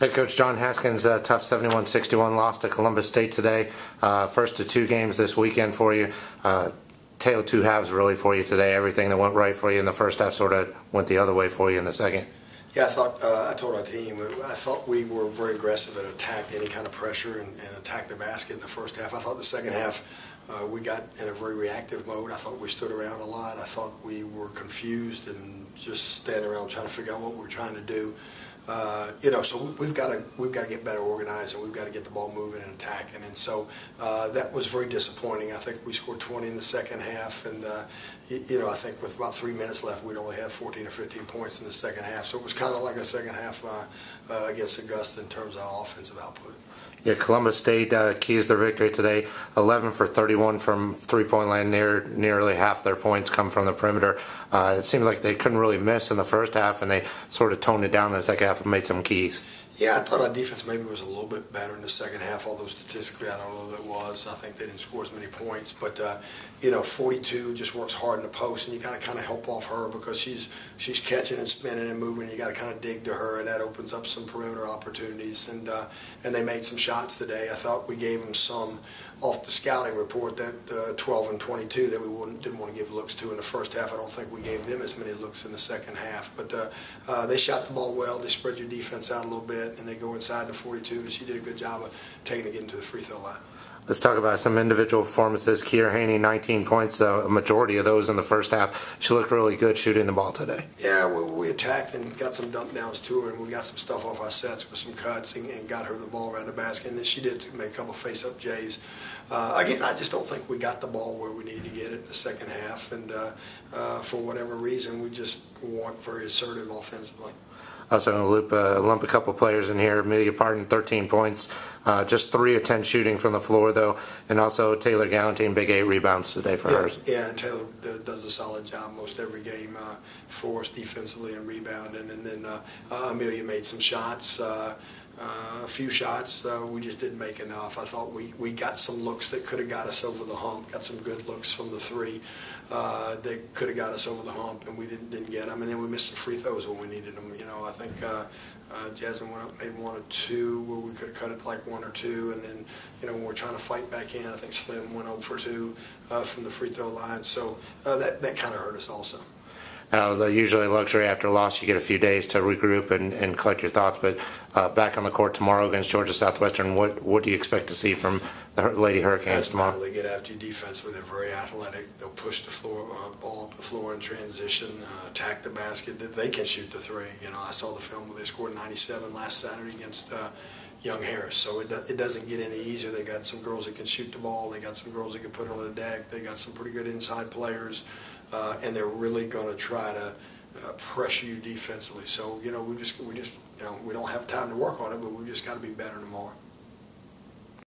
Head coach John Haskins, a tough 71-61 loss to Columbus State today. Uh, first of two games this weekend for you. Uh, of two halves really for you today. Everything that went right for you in the first half sort of went the other way for you in the second. Yeah, I thought uh, I told our team I thought we were very aggressive and attacked any kind of pressure and, and attacked the basket in the first half. I thought the second half uh, we got in a very reactive mode. I thought we stood around a lot. I thought we were confused and just standing around trying to figure out what we were trying to do. Uh, you know, so we, have got to we've got to get better organized and we've got to get the ball moving and attacking. And so uh, that was very disappointing. I think we scored 20 in the second half, and uh, you, you, know, I think with about three minutes left, we'd only had 14 or 15 points in the second half. So it was kind of like a second half uh, uh, against Augusta in terms of offensive output. Yeah, Columbus State keys their victory today. 11 for 31 from three-point line. Near nearly half their points come from the perimeter. Uh, it seems like they couldn't really miss in the first half, and they sort of toned it down in the second half and made some keys. Yeah, I thought our defense maybe was a little bit better in the second half, although statistically I don't know that it was. I think they didn't score as many points. But, uh, you know, 42 just works hard in the post, and you got to kind of help off her because she's she's catching and spinning and moving. You got to kind of dig to her, and that opens up some perimeter opportunities. And uh, and they made some shots today. I thought we gave them some off the scouting report that uh, 12 and 22 that we didn't want to give looks to in the first half. I don't think we gave them as many looks in the second half. But uh, uh, they shot the ball well. They spread your defense out a little bit and they go inside to 42. She did a good job of taking it into the free throw line. Let's talk about some individual performances. Kier Haney, 19 points, uh, a majority of those in the first half. She looked really good shooting the ball today. Yeah, we, we attacked and got some dump downs to her, and we got some stuff off our sets with some cuts and, and got her the ball around the basket. And then she did make a couple face up Jays. Uh, again, I just don't think we got the ball where we needed to get it in the second half, and uh, uh for whatever reason, we just weren't very assertive offensively. Also going to loop, uh, lump a couple players in here. Amelia Pardon, 13 points, uh, just three of 10 shooting from the floor though, and also Taylor Galantine, big eight rebounds today for yeah, hers. Yeah, Taylor does a solid job most every game uh, for us defensively and rebounding, and then uh, uh, Amelia made some shots. Uh, a few shots, we just didn't make enough. I thought we, we got some looks that could have got us over the hump, got some good looks from the three uh, that could have got us over the hump, and we didn't, didn't get them. And then we missed some free throws when we needed them. You know, I think uh, uh, Jasmine went up, made one or two where we could have cut it like one or two. And then, you know, when we're trying to fight back in, I think Slim went over for 2 uh, from the free throw line. So uh, that, that kind of hurt us also. The usually luxury after a loss, you get a few days to regroup and, and collect your thoughts. But uh, back on the court tomorrow against Georgia Southwestern, what what do you expect to see from the Lady Hurricanes tomorrow? They get after you defensively. They're very athletic. They'll push the floor uh, ball up the floor in transition, uh, attack the basket. They can shoot the three. You know, I saw the film where they scored 97 last Saturday against. Uh, Young Harris, so it, do, it doesn't get any easier. They got some girls that can shoot the ball. They got some girls that can put it on the deck. They got some pretty good inside players uh, and they're really going to try to uh, pressure you defensively. So you know, we just we just you know we don't have time to work on it, but we just got to be better tomorrow.